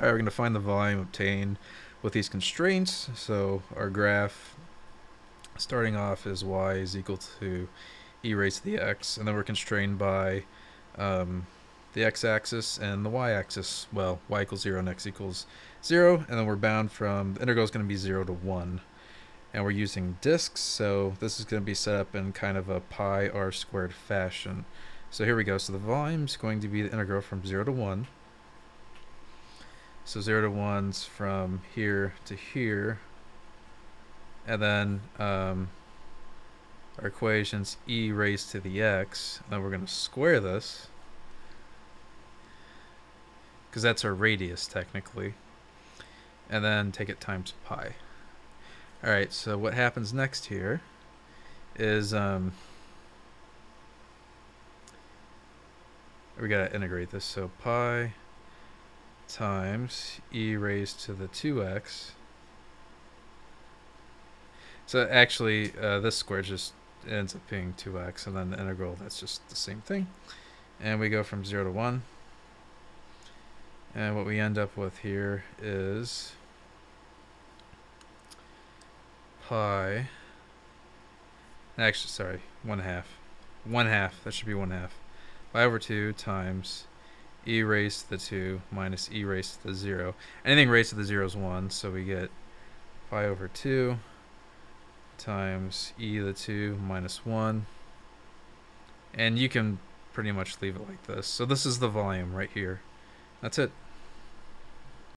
All right, we're going to find the volume obtained with these constraints. So our graph starting off is y is equal to e raised to the x, and then we're constrained by um, the x-axis and the y-axis. Well, y equals 0 and x equals 0, and then we're bound from, the integral is going to be 0 to 1. And we're using disks, so this is going to be set up in kind of a pi r squared fashion. So here we go. So the volume is going to be the integral from 0 to 1. So 0 to 1's from here to here. And then um, our equation's e raised to the x. And then we're going to square this. Because that's our radius, technically. And then take it times pi. Alright, so what happens next here is... Um, we gotta integrate this. So pi times e raised to the 2x. So actually, uh, this square just ends up being 2x, and then the integral, that's just the same thing. And we go from 0 to 1. And what we end up with here is pi, actually, sorry, 1 half. 1 half, that should be 1 half pi over 2 times e raised to the 2 minus e raised to the 0. Anything raised to the 0 is 1, so we get pi over 2 times e to the 2 minus 1. And you can pretty much leave it like this. So this is the volume right here. That's it.